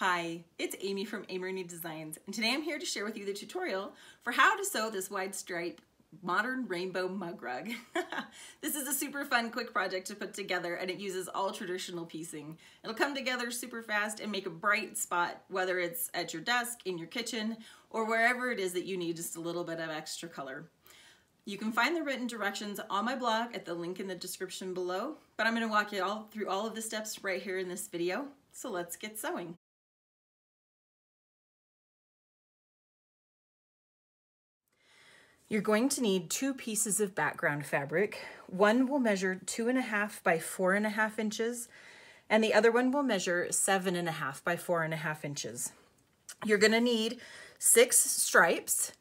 Hi, it's Amy from Ameroonie Designs, and today I'm here to share with you the tutorial for how to sew this wide stripe modern rainbow mug rug. this is a super fun, quick project to put together, and it uses all traditional piecing. It'll come together super fast and make a bright spot, whether it's at your desk, in your kitchen, or wherever it is that you need just a little bit of extra color. You can find the written directions on my blog at the link in the description below, but I'm gonna walk you all through all of the steps right here in this video. So let's get sewing. You're going to need two pieces of background fabric. One will measure two and a half by four and a half inches, and the other one will measure seven and a half by four and a half inches. You're gonna need six stripes,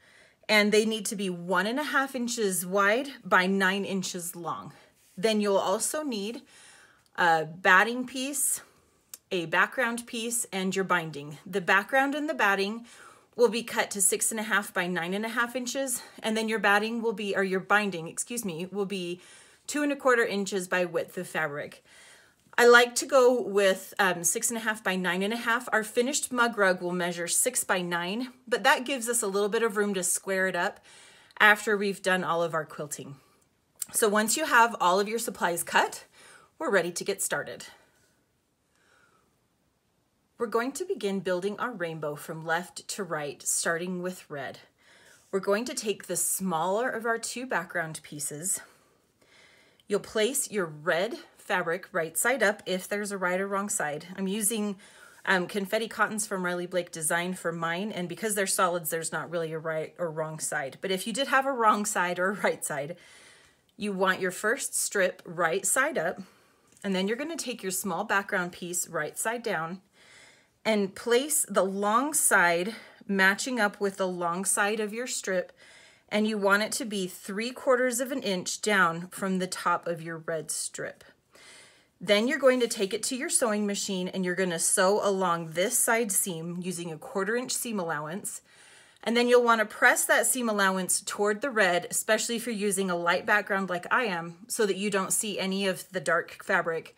and they need to be one and a half inches wide by nine inches long. Then you'll also need a batting piece, a background piece, and your binding. The background and the batting will be cut to six and a half by nine and a half inches. And then your batting will be, or your binding, excuse me, will be two and a quarter inches by width of fabric. I like to go with um, six and a half by nine and a half. Our finished mug rug will measure six by nine, but that gives us a little bit of room to square it up after we've done all of our quilting. So once you have all of your supplies cut, we're ready to get started. We're going to begin building our rainbow from left to right, starting with red. We're going to take the smaller of our two background pieces. You'll place your red fabric right side up if there's a right or wrong side. I'm using um, confetti cottons from Riley Blake Design for mine, and because they're solids, there's not really a right or wrong side. But if you did have a wrong side or a right side, you want your first strip right side up, and then you're gonna take your small background piece right side down, and place the long side matching up with the long side of your strip and you want it to be three quarters of an inch down from the top of your red strip. Then you're going to take it to your sewing machine and you're gonna sew along this side seam using a quarter inch seam allowance. And then you'll wanna press that seam allowance toward the red, especially if you're using a light background like I am, so that you don't see any of the dark fabric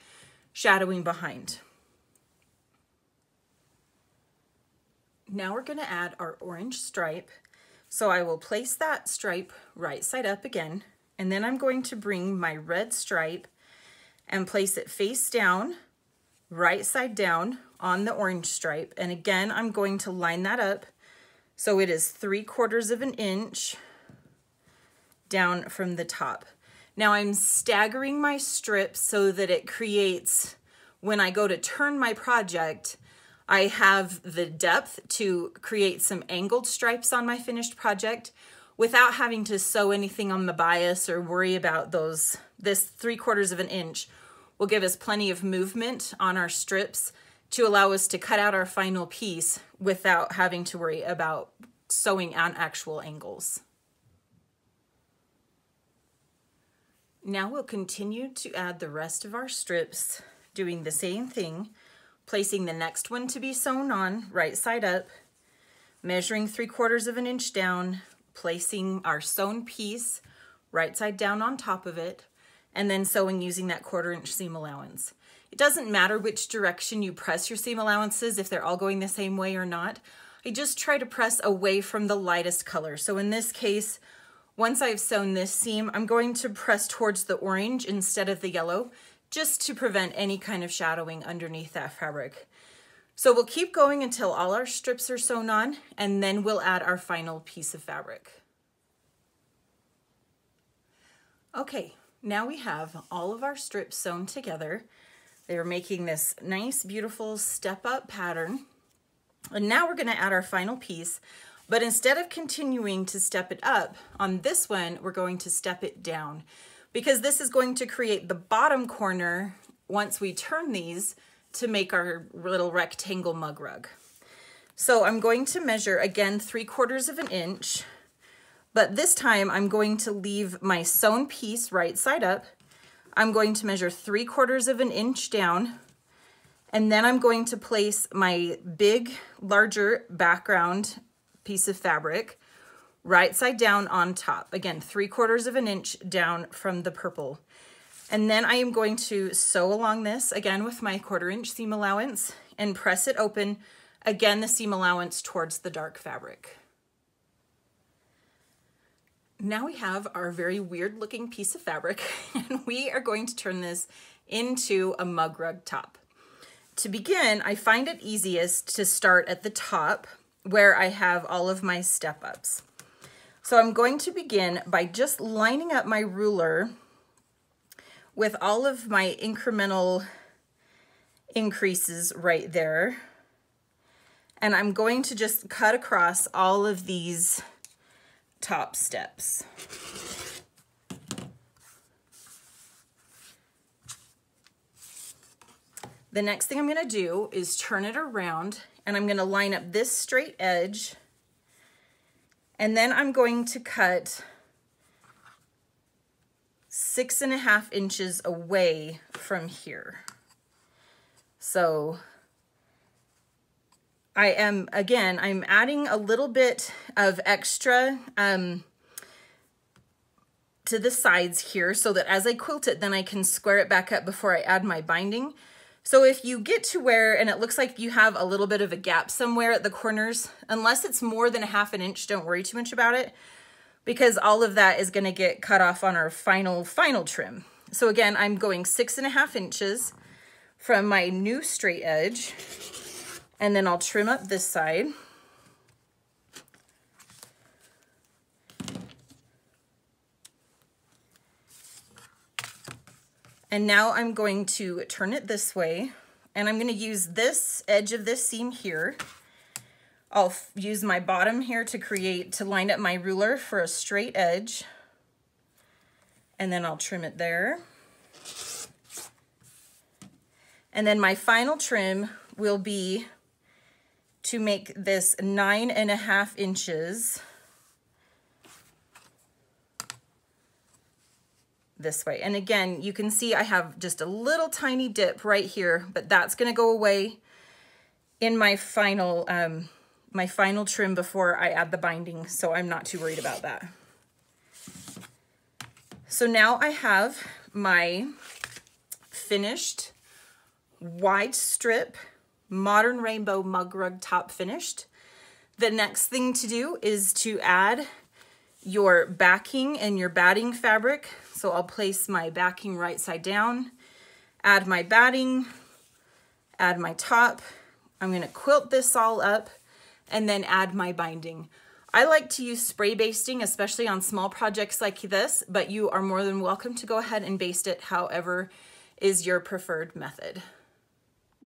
shadowing behind. Now we're gonna add our orange stripe. So I will place that stripe right side up again, and then I'm going to bring my red stripe and place it face down, right side down on the orange stripe. And again, I'm going to line that up so it is three quarters of an inch down from the top. Now I'm staggering my strip so that it creates, when I go to turn my project, I have the depth to create some angled stripes on my finished project without having to sew anything on the bias or worry about those. This three quarters of an inch will give us plenty of movement on our strips to allow us to cut out our final piece without having to worry about sewing on actual angles. Now we'll continue to add the rest of our strips doing the same thing placing the next one to be sewn on right side up, measuring three quarters of an inch down, placing our sewn piece right side down on top of it, and then sewing using that quarter inch seam allowance. It doesn't matter which direction you press your seam allowances, if they're all going the same way or not. I just try to press away from the lightest color. So in this case, once I've sewn this seam, I'm going to press towards the orange instead of the yellow just to prevent any kind of shadowing underneath that fabric. So we'll keep going until all our strips are sewn on and then we'll add our final piece of fabric. Okay, now we have all of our strips sewn together. They're making this nice, beautiful step-up pattern. And now we're gonna add our final piece, but instead of continuing to step it up, on this one, we're going to step it down because this is going to create the bottom corner once we turn these to make our little rectangle mug rug. So I'm going to measure again three quarters of an inch, but this time I'm going to leave my sewn piece right side up. I'm going to measure three quarters of an inch down, and then I'm going to place my big, larger background piece of fabric right side down on top. Again, three quarters of an inch down from the purple. And then I am going to sew along this again with my quarter inch seam allowance and press it open Again, the seam allowance towards the dark fabric. Now we have our very weird looking piece of fabric and we are going to turn this into a mug rug top. To begin, I find it easiest to start at the top where I have all of my step ups. So I'm going to begin by just lining up my ruler with all of my incremental increases right there. And I'm going to just cut across all of these top steps. The next thing I'm gonna do is turn it around and I'm gonna line up this straight edge and then I'm going to cut six and a half inches away from here. So I am, again, I'm adding a little bit of extra um, to the sides here so that as I quilt it, then I can square it back up before I add my binding. So if you get to where, and it looks like you have a little bit of a gap somewhere at the corners, unless it's more than a half an inch, don't worry too much about it because all of that is gonna get cut off on our final, final trim. So again, I'm going six and a half inches from my new straight edge, and then I'll trim up this side. And now I'm going to turn it this way and I'm gonna use this edge of this seam here. I'll use my bottom here to create, to line up my ruler for a straight edge. And then I'll trim it there. And then my final trim will be to make this nine and a half inches this way. And again, you can see I have just a little tiny dip right here, but that's gonna go away in my final, um, my final trim before I add the binding, so I'm not too worried about that. So now I have my finished wide strip modern rainbow mug rug top finished. The next thing to do is to add your backing and your batting fabric. So I'll place my backing right side down, add my batting, add my top. I'm gonna quilt this all up and then add my binding. I like to use spray basting, especially on small projects like this, but you are more than welcome to go ahead and baste it however is your preferred method.